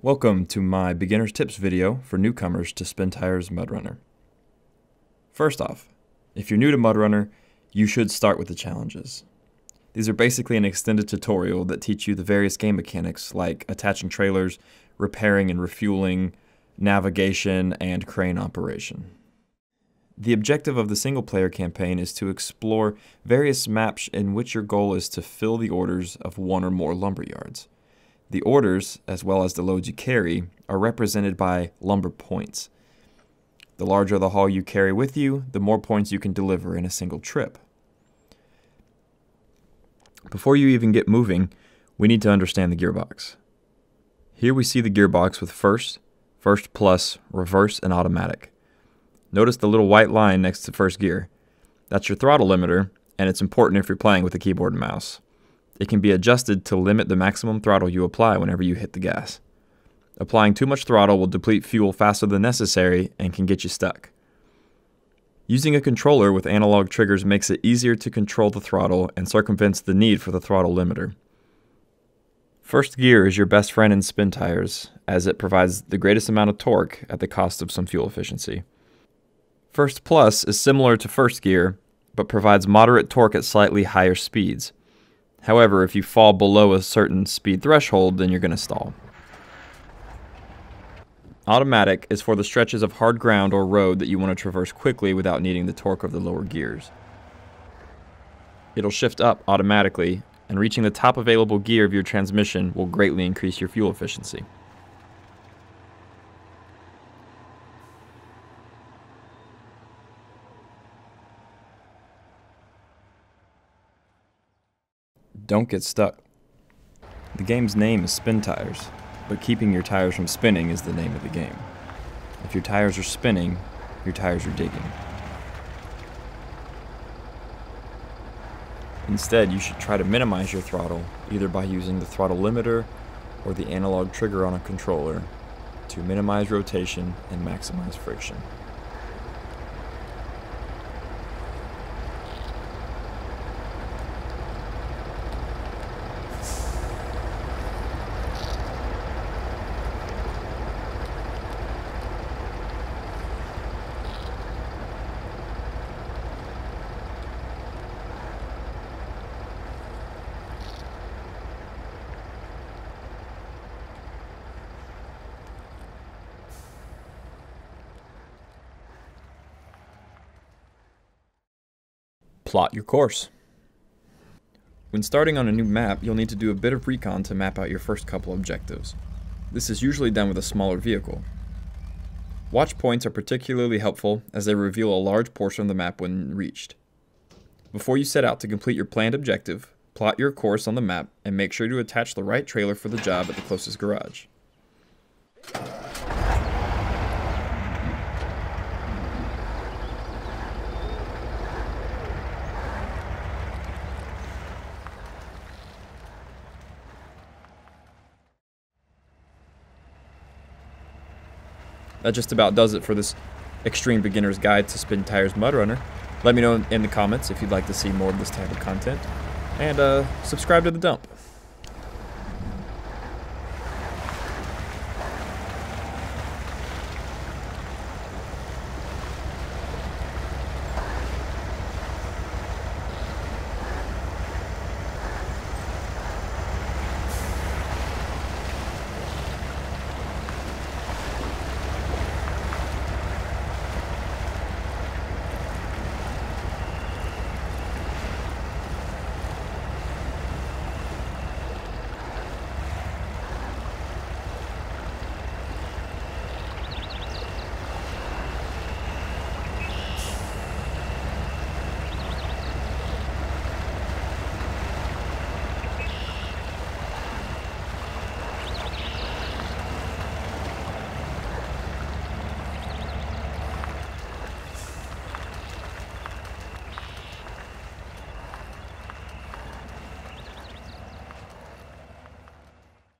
Welcome to my beginner's tips video for newcomers to Spintires MudRunner. First off, if you're new to MudRunner, you should start with the challenges. These are basically an extended tutorial that teach you the various game mechanics like attaching trailers, repairing and refueling, navigation, and crane operation. The objective of the single player campaign is to explore various maps in which your goal is to fill the orders of one or more lumber yards. The orders, as well as the loads you carry, are represented by lumber points. The larger the haul you carry with you, the more points you can deliver in a single trip. Before you even get moving, we need to understand the gearbox. Here we see the gearbox with first, first plus, reverse, and automatic. Notice the little white line next to first gear. That's your throttle limiter, and it's important if you're playing with a keyboard and mouse. It can be adjusted to limit the maximum throttle you apply whenever you hit the gas. Applying too much throttle will deplete fuel faster than necessary and can get you stuck. Using a controller with analog triggers makes it easier to control the throttle and circumvents the need for the throttle limiter. First gear is your best friend in Spintires, as it provides the greatest amount of torque at the cost of some fuel efficiency. First Plus is similar to first gear, but provides moderate torque at slightly higher speeds. However, if you fall below a certain speed threshold, then you're going to stall. Automatic is for the stretches of hard ground or road that you want to traverse quickly without needing the torque of the lower gears. It'll shift up automatically, and reaching the top available gear of your transmission will greatly increase your fuel efficiency. Don't get stuck. The game's name is Spintires, but keeping your tires from spinning is the name of the game. If your tires are spinning, your tires are digging. Instead, you should try to minimize your throttle, either by using the throttle limiter or the analog trigger on a controller to minimize rotation and maximize friction. Plot your course. When starting on a new map, you'll need to do a bit of recon to map out your first couple objectives. This is usually done with a smaller vehicle. Watch points are particularly helpful as they reveal a large portion of the map when reached. Before you set out to complete your planned objective, plot your course on the map and make sure to attach the right trailer for the job at the closest garage. That just about does it for this extreme beginner's guide to Spintires MudRunner. Let me know in the comments if you'd like to see more of this type of content. And uh, subscribe to the dump.